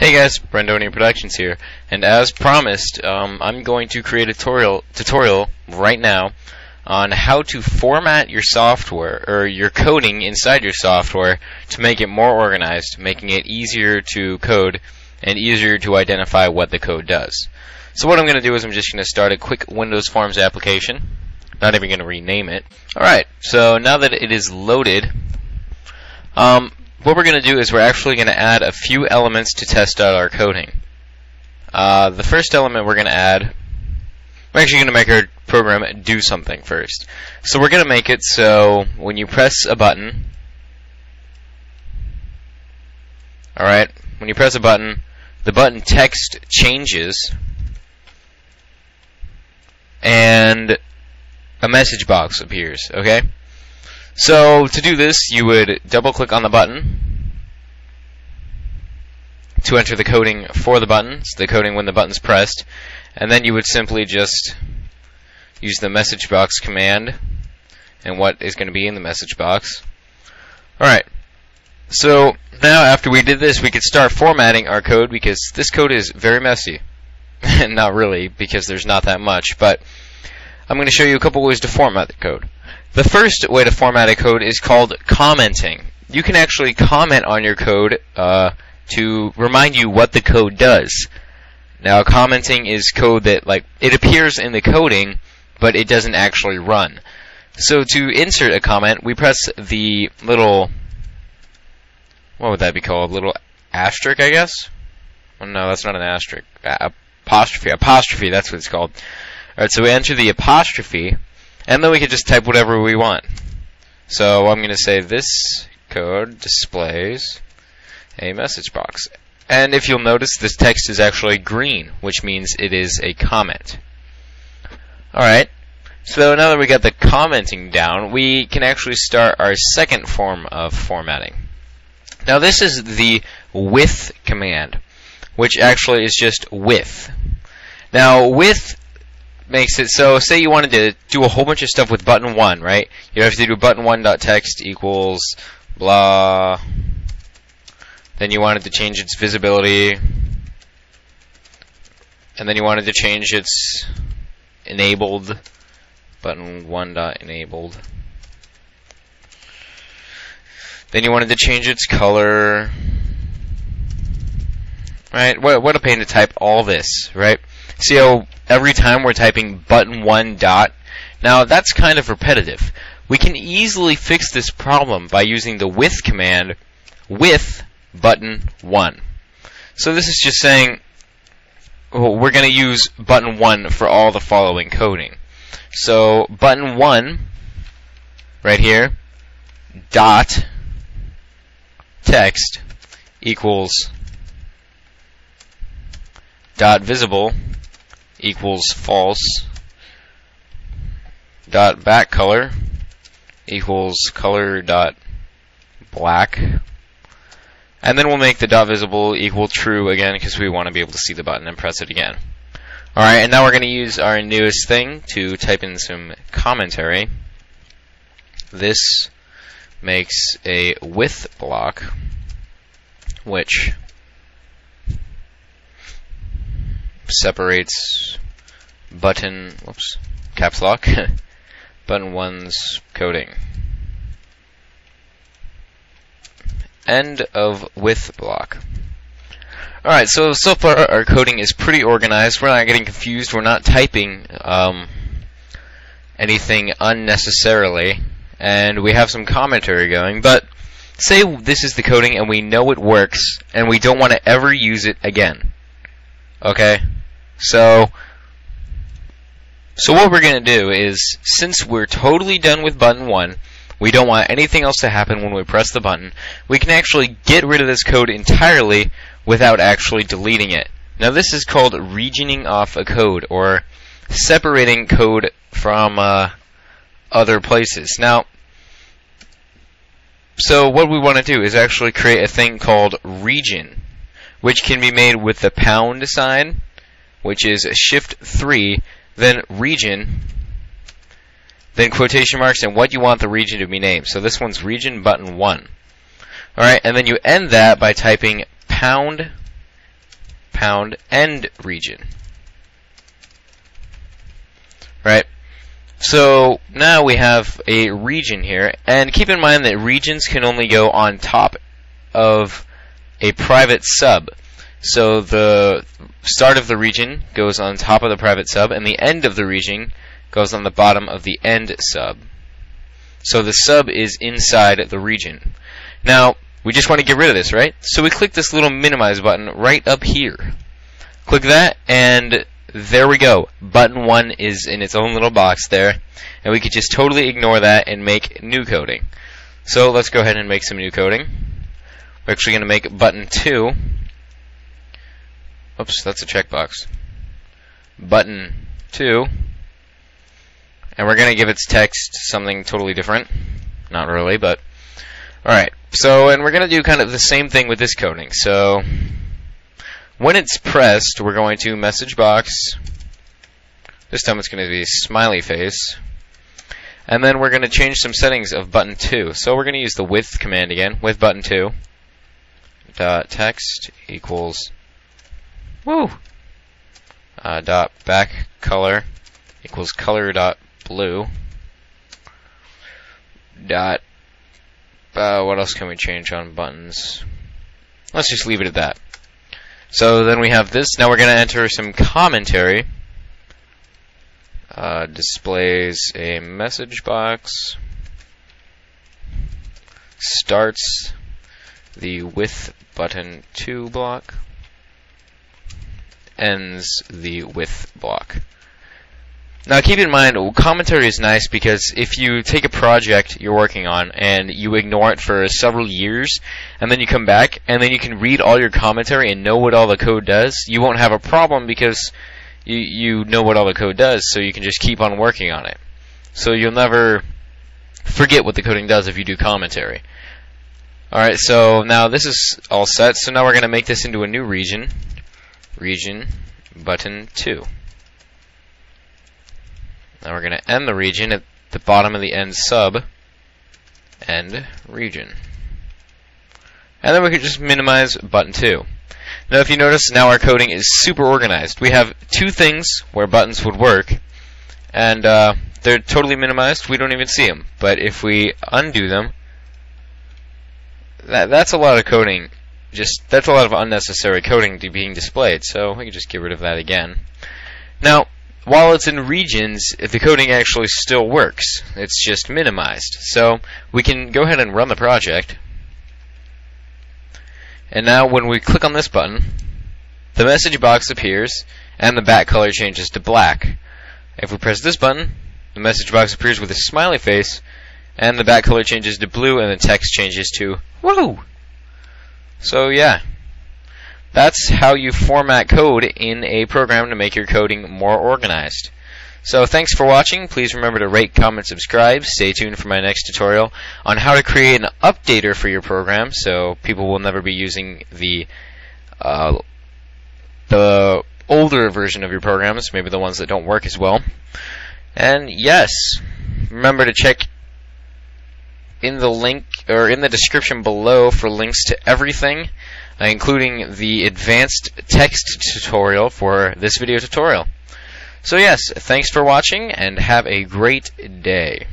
Hey guys, Brandonio Productions here, and as promised, um, I'm going to create a tutorial, tutorial right now on how to format your software, or your coding inside your software, to make it more organized, making it easier to code, and easier to identify what the code does. So what I'm going to do is I'm just going to start a quick Windows Forms application, not even going to rename it. Alright, so now that it is loaded, um, what we're going to do is we're actually going to add a few elements to test out our coding. Uh, the first element we're going to add, we're actually going to make our program do something first. So we're going to make it so when you press a button, alright, when you press a button, the button text changes and a message box appears, okay? So to do this, you would double click on the button to enter the coding for the button, so the coding when the button's pressed, and then you would simply just use the message box command and what is going to be in the message box. Alright, so now after we did this, we could start formatting our code because this code is very messy. not really, because there's not that much, but I'm going to show you a couple ways to format the code. The first way to format a code is called commenting. You can actually comment on your code uh, to remind you what the code does. Now, commenting is code that, like, it appears in the coding, but it doesn't actually run. So to insert a comment, we press the little, what would that be called? Little asterisk, I guess? Oh, no, that's not an asterisk. apostrophe. Apostrophe, that's what it's called. Alright, so we enter the apostrophe, and then we can just type whatever we want. So I'm going to say this code displays a message box. And if you'll notice, this text is actually green, which means it is a comment. Alright, so now that we got the commenting down, we can actually start our second form of formatting. Now this is the with command, which actually is just with. Now with makes it so say you wanted to do a whole bunch of stuff with button 1, right? You have to do button 1.text equals blah. Then you wanted to change its visibility. And then you wanted to change its enabled button 1.enabled. Then you wanted to change its color. Right? What, what a pain to type all this, right? See how every time we're typing button one dot. Now that's kind of repetitive. We can easily fix this problem by using the with command with button one. So this is just saying well, we're going to use button one for all the following coding. So button one right here dot text equals dot visible equals false dot back color equals color dot black. And then we'll make the dot visible equal true again because we want to be able to see the button and press it again. Alright and now we're going to use our newest thing to type in some commentary. This makes a with block which separates button, whoops, caps lock, button 1's coding. End of with block. Alright, so so far our coding is pretty organized. We're not getting confused. We're not typing um, anything unnecessarily. And we have some commentary going. But say this is the coding and we know it works and we don't want to ever use it again. Okay? So, so what we're going to do is, since we're totally done with button 1, we don't want anything else to happen when we press the button, we can actually get rid of this code entirely without actually deleting it. Now this is called regioning off a code, or separating code from uh, other places. Now, so what we want to do is actually create a thing called region, which can be made with the pound sign which is shift 3, then region, then quotation marks, and what you want the region to be named. So this one's region button 1. Alright, and then you end that by typing pound pound end region. Right? So now we have a region here, and keep in mind that regions can only go on top of a private sub. So the start of the region goes on top of the private sub, and the end of the region goes on the bottom of the end sub. So the sub is inside the region. Now, we just want to get rid of this, right? So we click this little minimize button right up here. Click that, and there we go. Button 1 is in its own little box there, and we could just totally ignore that and make new coding. So let's go ahead and make some new coding. We're actually going to make button 2. Oops, that's a checkbox. Button 2. And we're going to give its text something totally different. Not really, but alright. So, and we're going to do kind of the same thing with this coding. So, when it's pressed, we're going to message box. This time it's going to be smiley face. And then we're going to change some settings of button 2. So we're going to use the with command again, with button 2. Dot text equals woo uh, dot back color equals color dot blue dot uh, what else can we change on buttons? Let's just leave it at that. So then we have this. Now we're going to enter some commentary. Uh, displays a message box. Starts the with button 2 block. Ends the with block. Now keep in mind, commentary is nice because if you take a project you're working on and you ignore it for several years, and then you come back and then you can read all your commentary and know what all the code does, you won't have a problem because you, you know what all the code does, so you can just keep on working on it. So you'll never forget what the coding does if you do commentary. Alright, so now this is all set, so now we're going to make this into a new region. Region button 2. Now we're going to end the region at the bottom of the end sub. End region. And then we could just minimize button 2. Now if you notice, now our coding is super organized. We have two things where buttons would work, and uh, they're totally minimized. We don't even see them. But if we undo them, that, that's a lot of coding. Just That's a lot of unnecessary coding being displayed, so we can just get rid of that again. Now, while it's in regions, the coding actually still works. It's just minimized. So we can go ahead and run the project. And now when we click on this button, the message box appears and the back color changes to black. If we press this button, the message box appears with a smiley face and the back color changes to blue and the text changes to woo. So yeah, that's how you format code in a program to make your coding more organized. So thanks for watching. Please remember to rate, comment, subscribe. Stay tuned for my next tutorial on how to create an updater for your program so people will never be using the uh, the older version of your programs, maybe the ones that don't work as well. And yes, remember to check in the link or in the description below for links to everything uh, including the advanced text tutorial for this video tutorial. So yes, thanks for watching and have a great day.